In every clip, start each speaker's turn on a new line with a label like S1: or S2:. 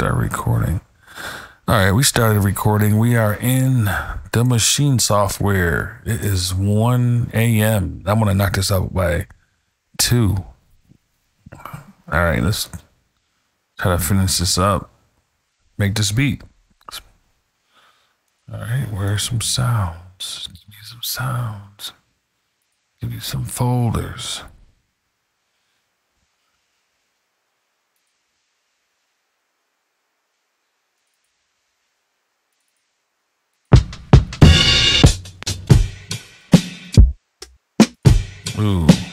S1: Start recording. All right, we started recording. We are in the Maschine software. It is 1 a.m. I'm going to knock this out by 2. All right, let's try to finish this up. Make this beat. All right, where's some sounds? Give me some sounds. Give you some folders. Ooh.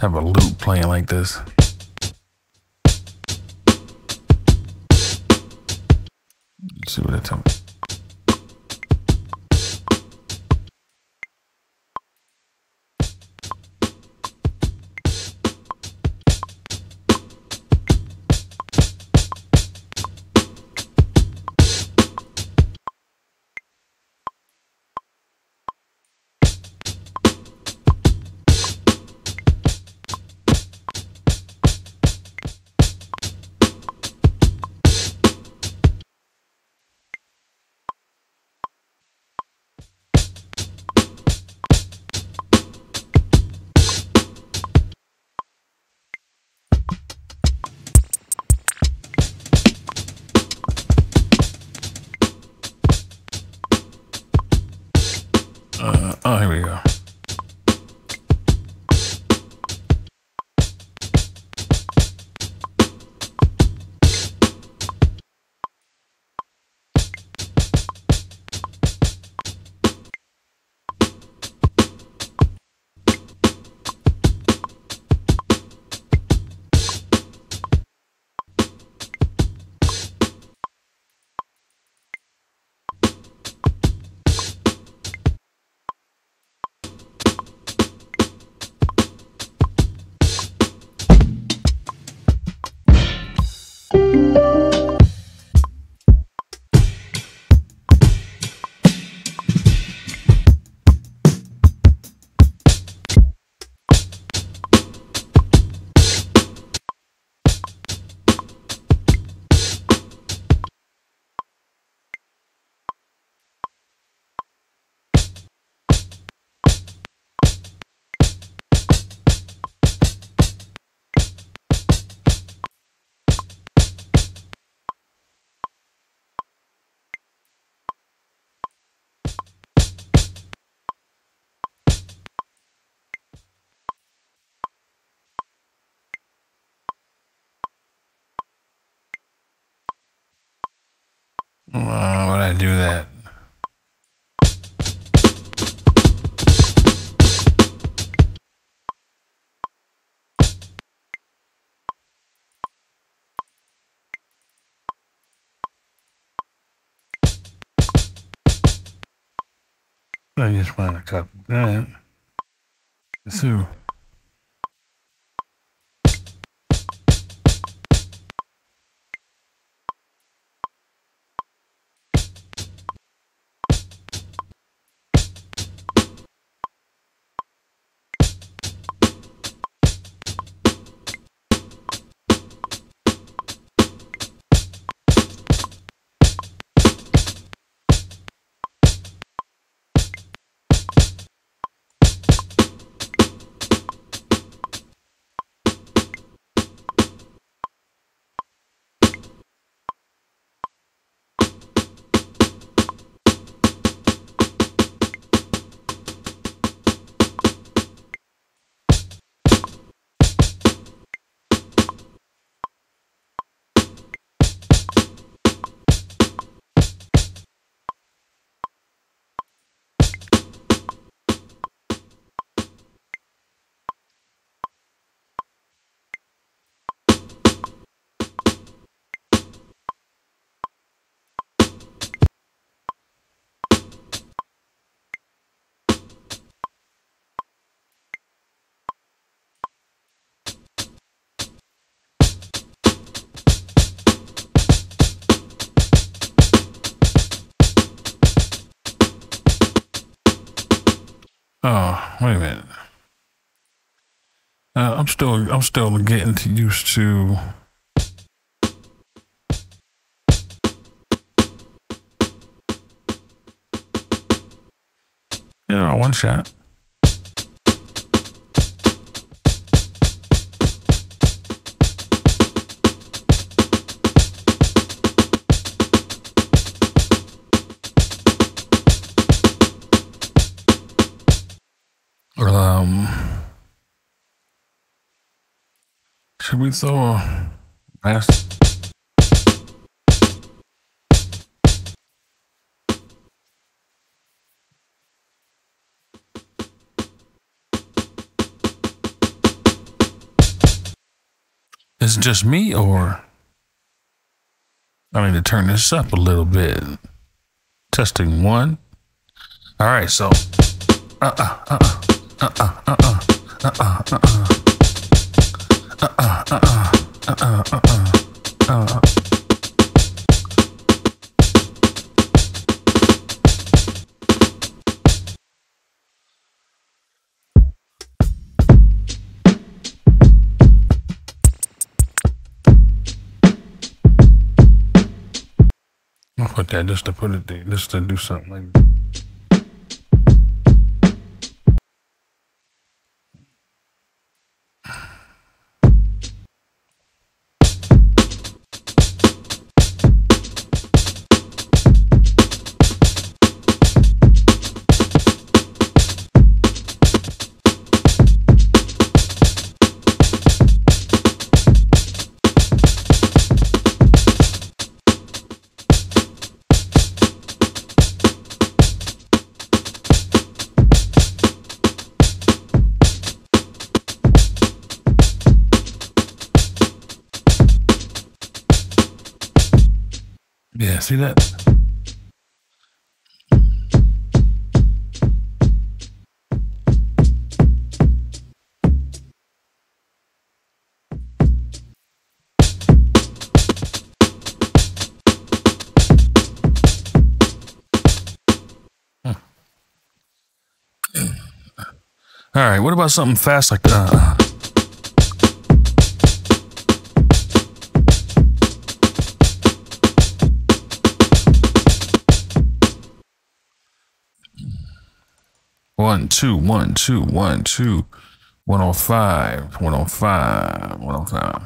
S1: Have a loop playing like this. Oh, here we go. To Oh, wait a minute. Uh, I'm still I'm still getting used to You know, one shot. Should we throw a mask? Is it just me or I need to turn this up a little bit? Testing one. All right, so uh uh uh uh uh uh uh uh uh uh uh uh uh uh uh uh uh that just to put it there, just to do something like that. About something fast like that? One, two, one, two, one, two, 105, 105, 105.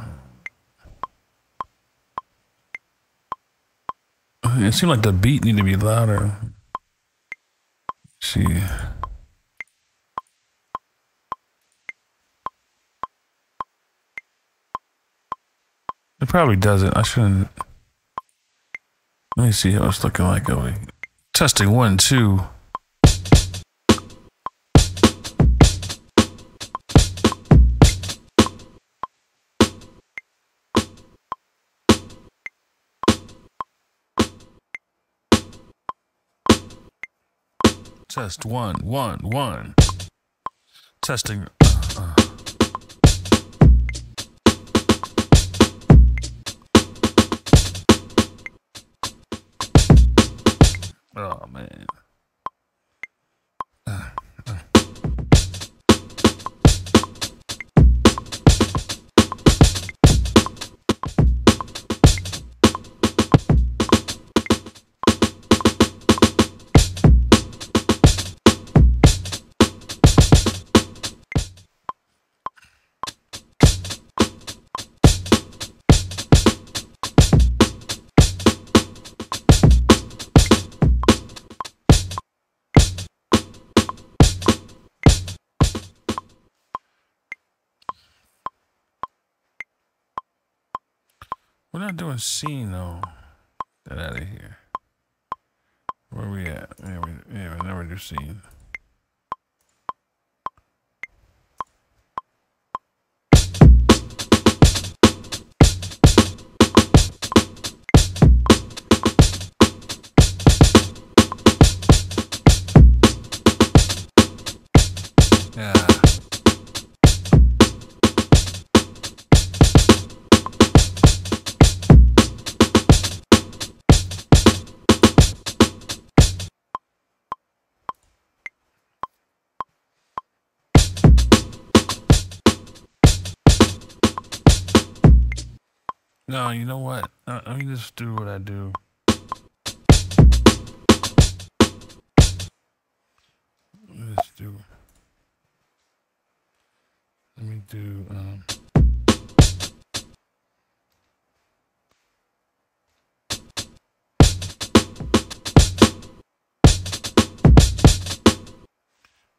S1: It seemed like the beat needed to be louder. Let's see. It probably doesn't. I shouldn't. Let me see how it's looking like over here. Testing one, two. Test one, one, one. Testing.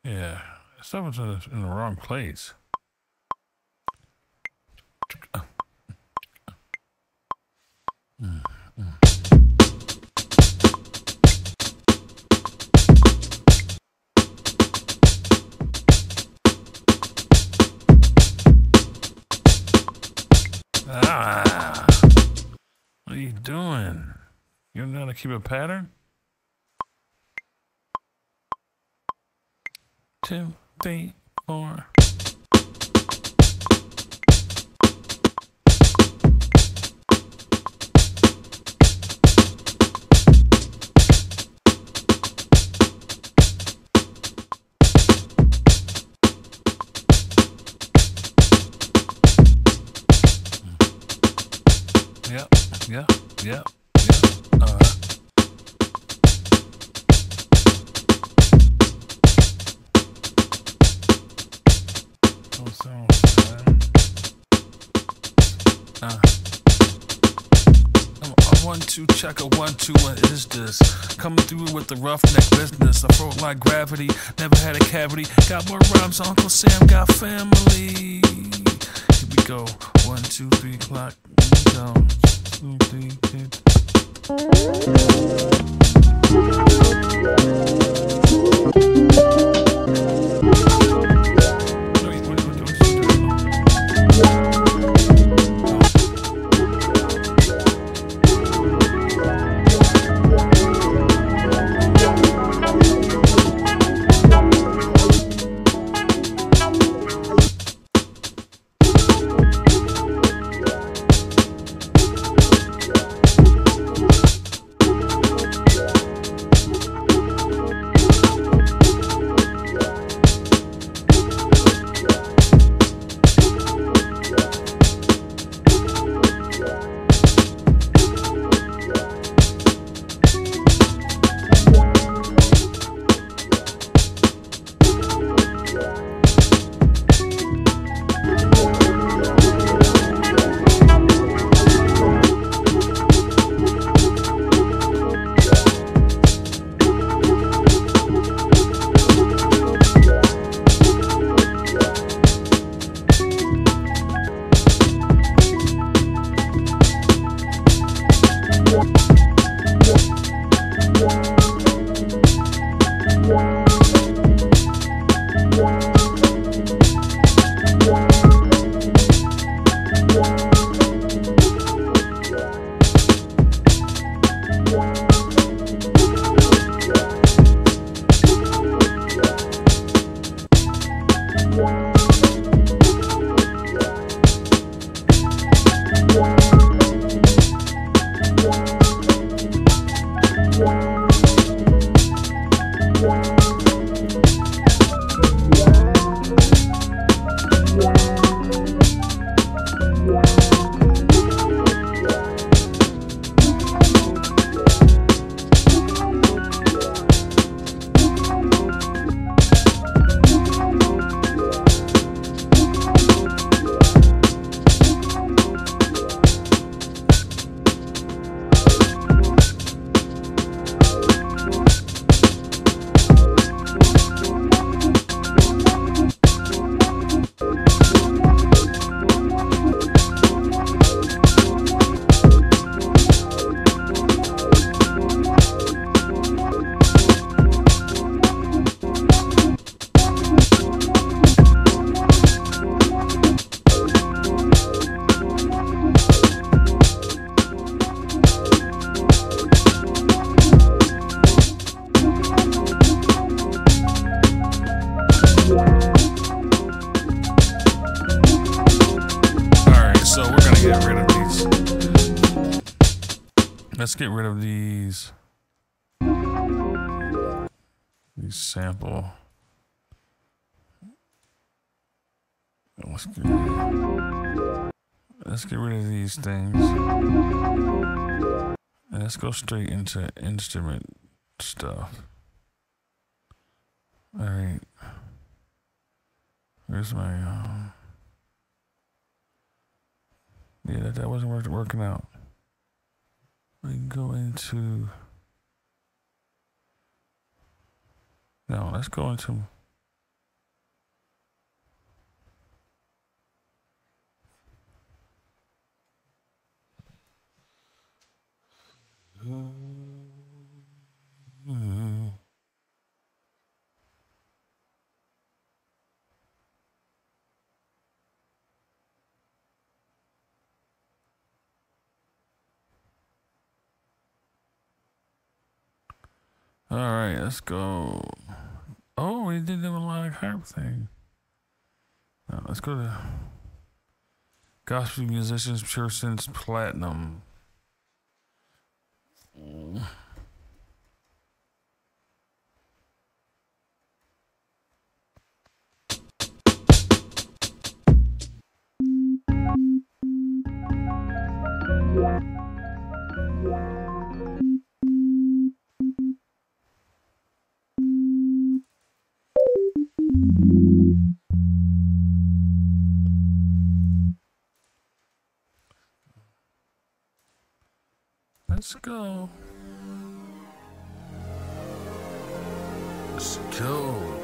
S1: Yeah, someone's in the, in the wrong place. Ah, what are you doing? You don't know how to keep a pattern? Two, three, four. Two check a one two. What is this? Coming through with the roughneck business. I float like gravity. Never had a cavity. Got more rhymes. Uncle Sam got family. Here we go. One two three clock. Three. get rid of these. Let's get rid of these. These sample. Let's get, let's get rid of these things. And let's go straight into instrument stuff. Alright. Where's my... Um, yeah, that, that wasn't work, working out. We go into. No, let's go into. Mm-hmm. All right, let's go. Oh, we did the melodic harp thing. Now let's go to gospel musicians Pure Synth Platinum. Mm. Let's go. Let's go.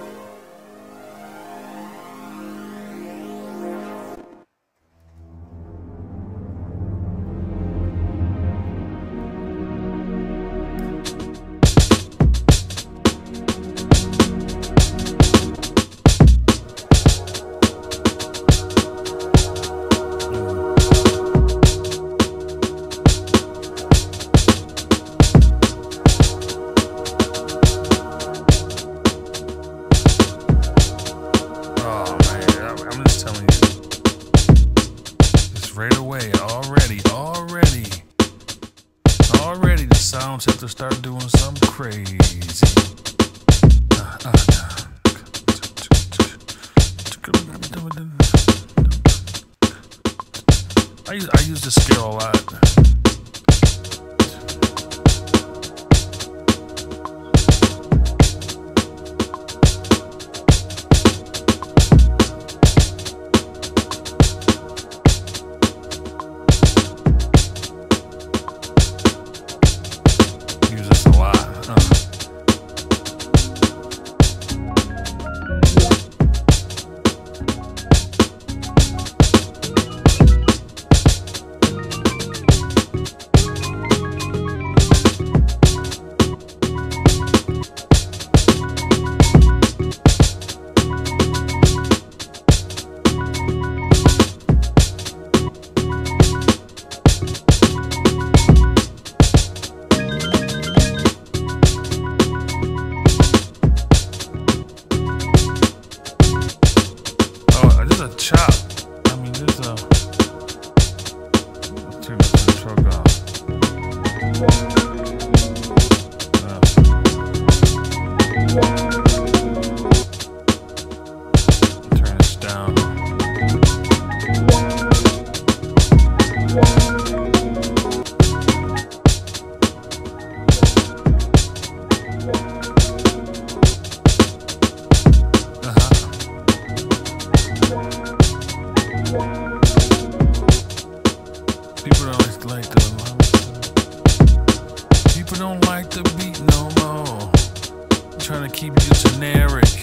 S1: generic.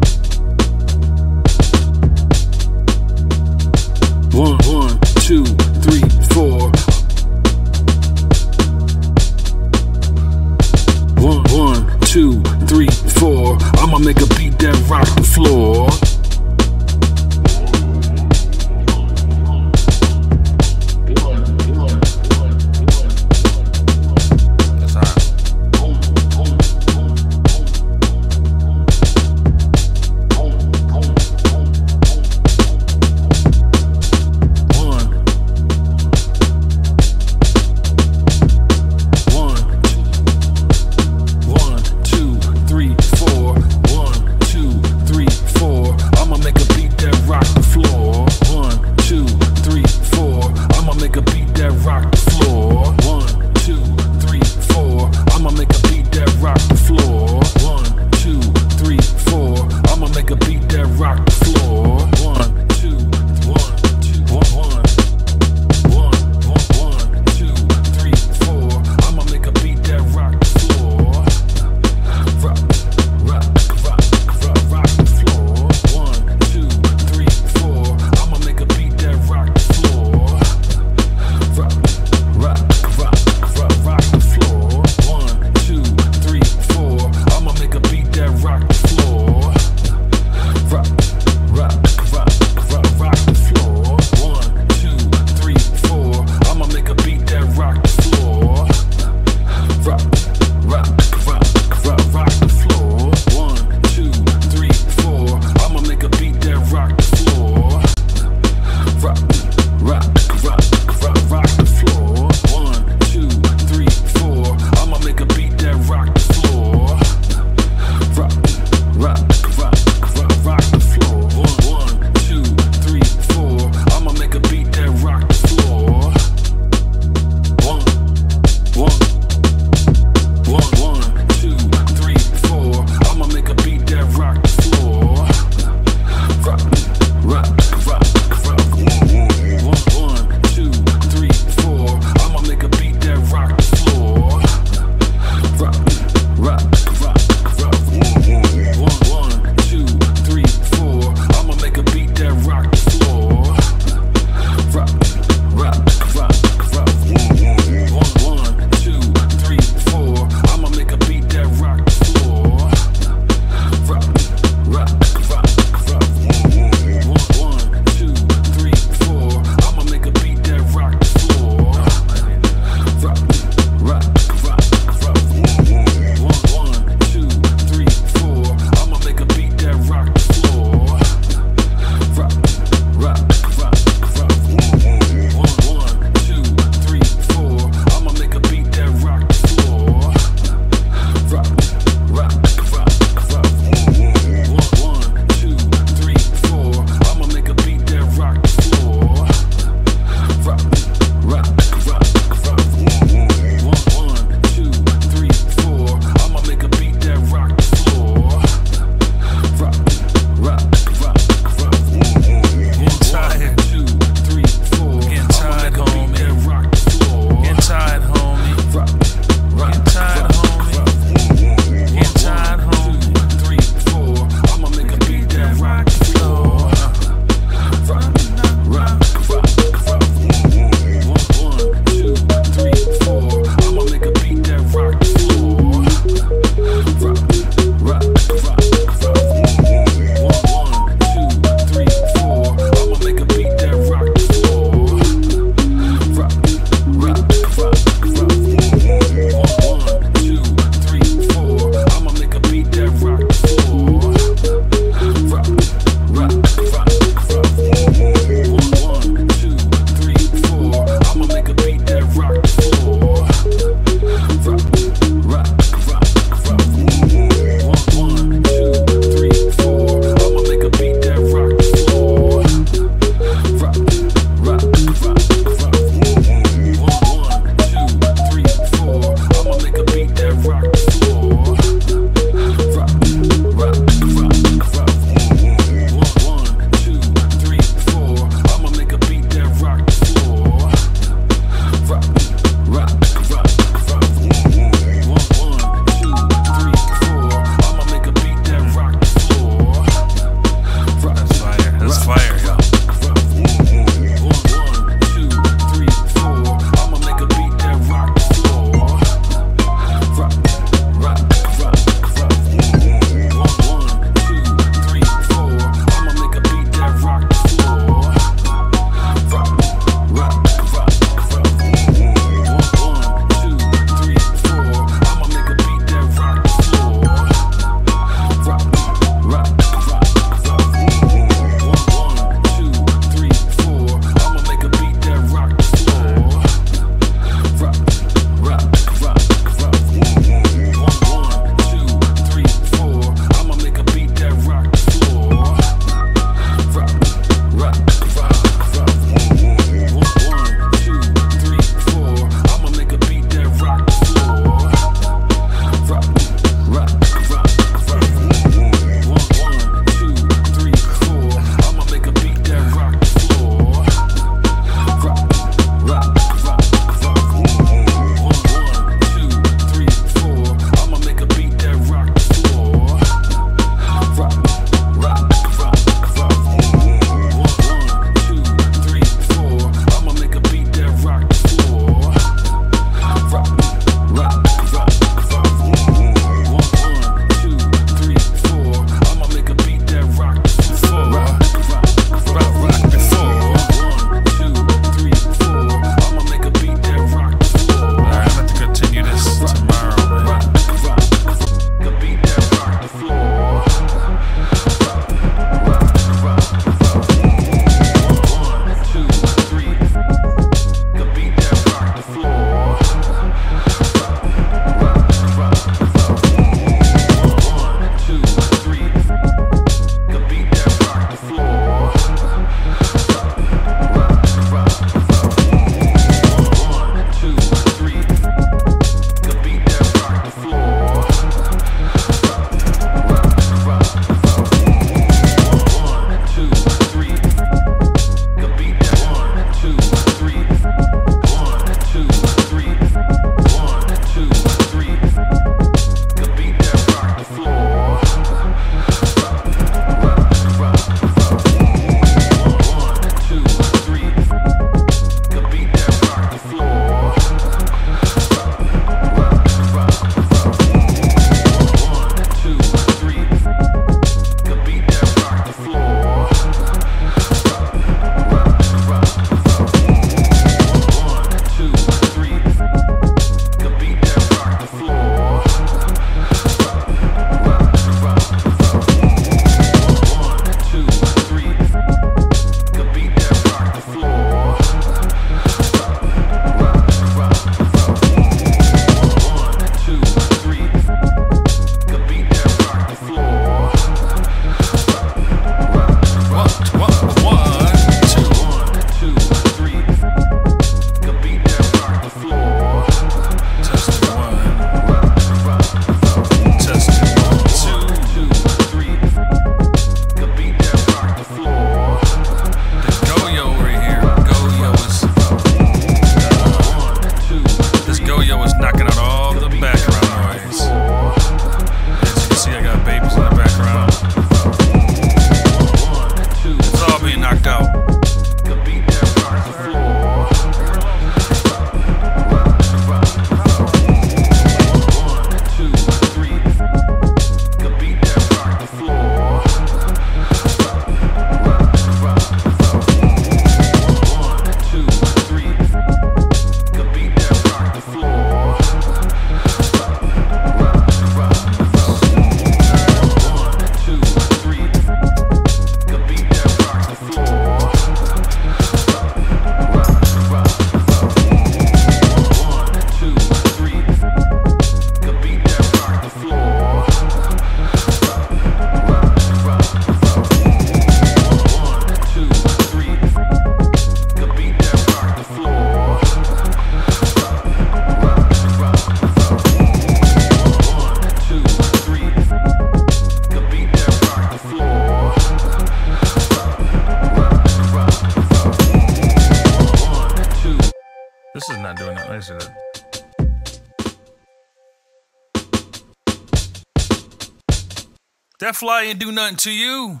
S1: That fly ain't do nothing to you.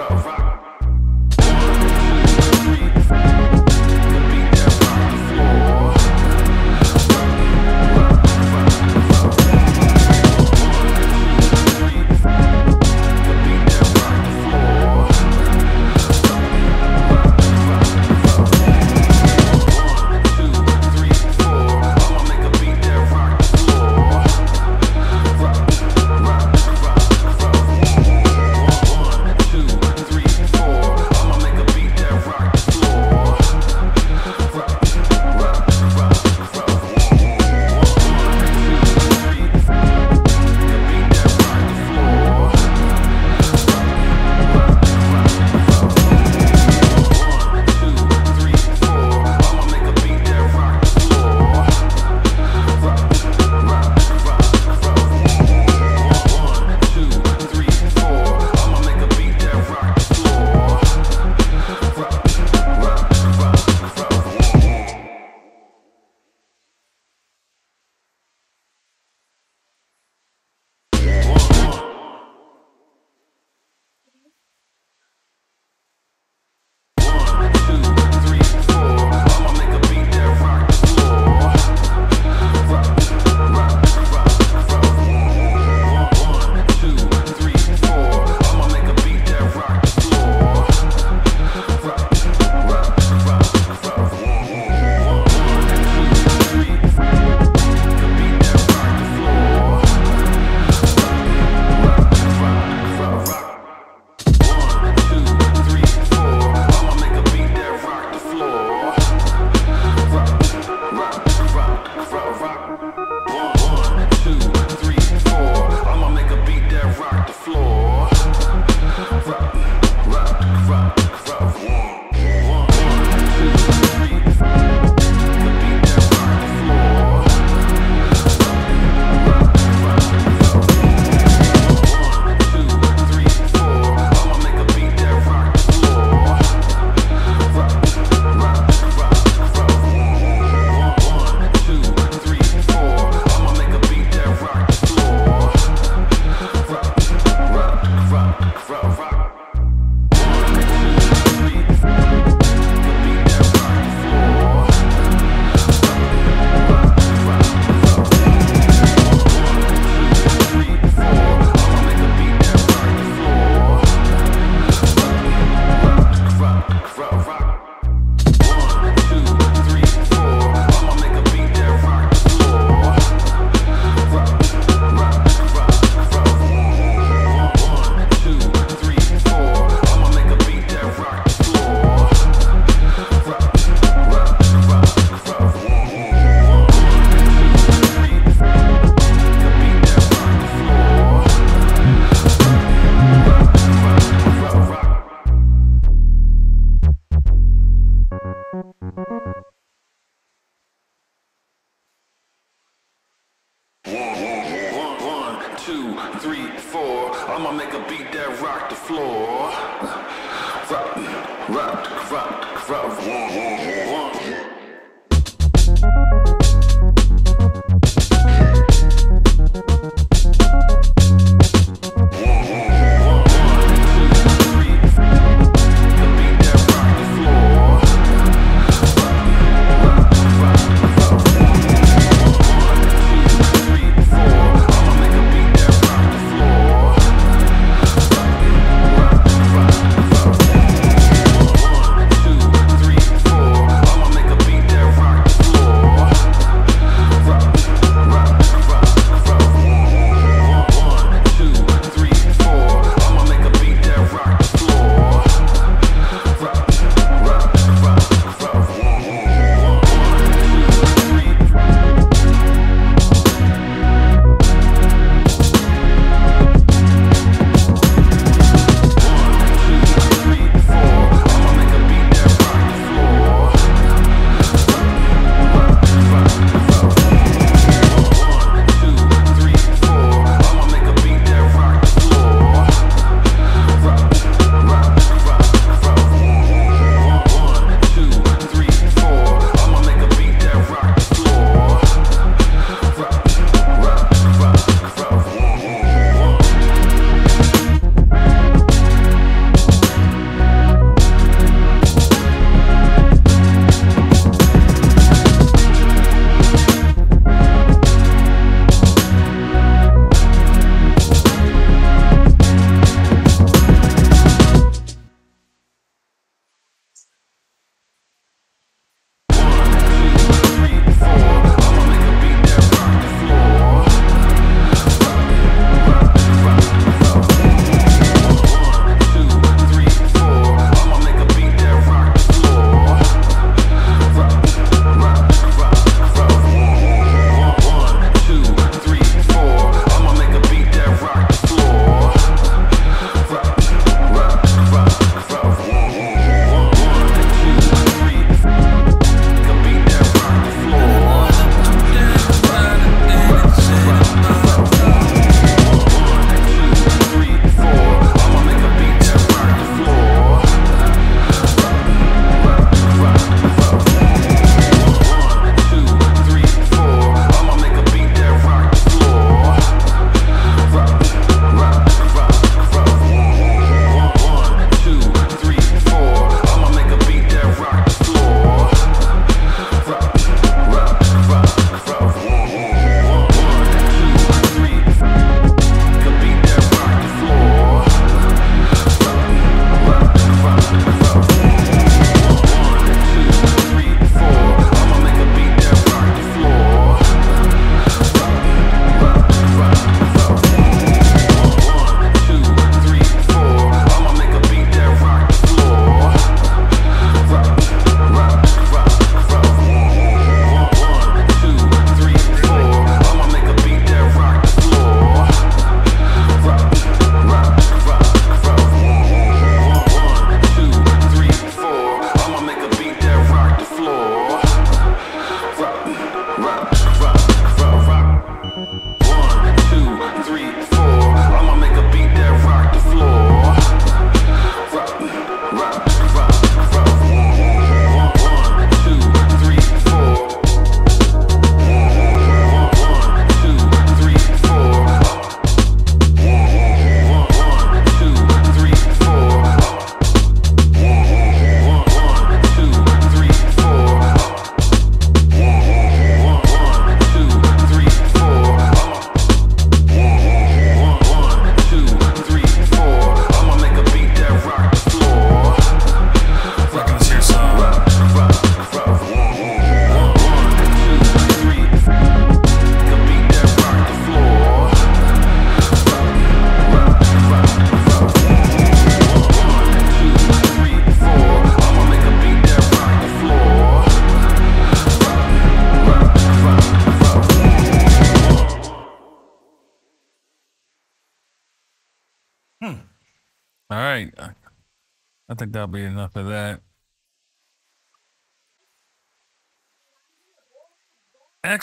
S2: rock, rock.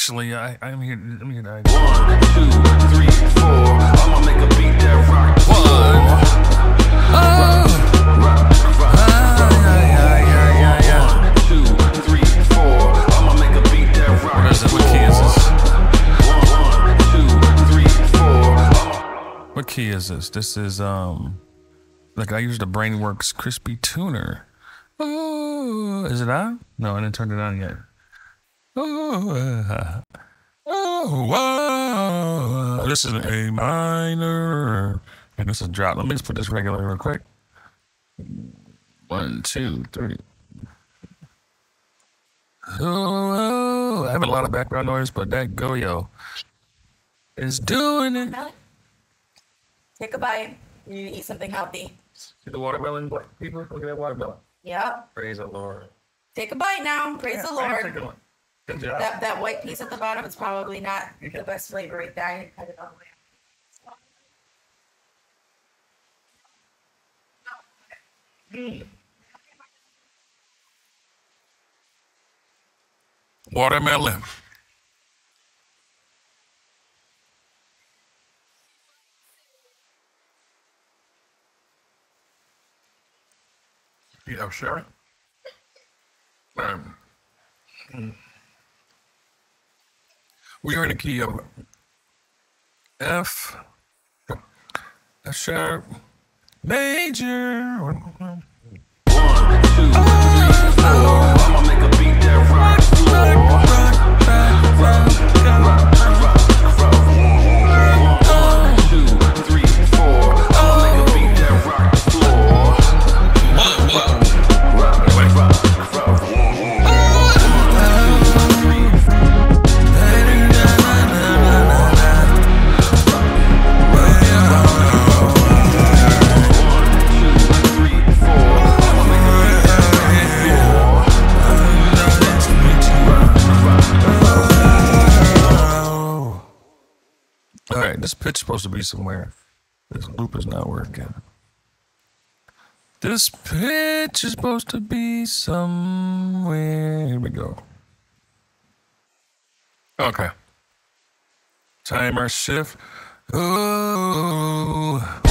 S1: Actually, I, I'm here. I'm. To,
S2: One, two, three, four. I'ma make a beat that rock One, a
S1: what key is this? This? Is um, like I used the Brainworx crispy tuner. Oh, is it on? No, I didn't turn it on yet. Oh, uh, oh, wow. This is A minor, and this is a drop. Let me just put this regular real quick. One, two, three. Oh, I have a lot of background noise, but that Goyo is doing it.
S3: Take a bite. You need to eat something healthy.
S1: See the watermelon, people? Look at that watermelon.
S3: Yep.
S1: Praise the Lord.
S3: Take a bite now. Praise the
S1: am taking
S3: Lord.
S1: One. Good job.
S3: That that white piece at the bottom is probably not the best flavor right there. I cut it all the way.
S1: Watermelon. Yeah, sure. Um, mm. We are in the key of F, F sharp, major.
S2: One, two, three, four. I'ma make a beat that rock the floor.
S1: This pitch supposed to be somewhere. This loop is not working. This pitch is supposed to be somewhere. Here we go. Okay. Timer shift. Oh,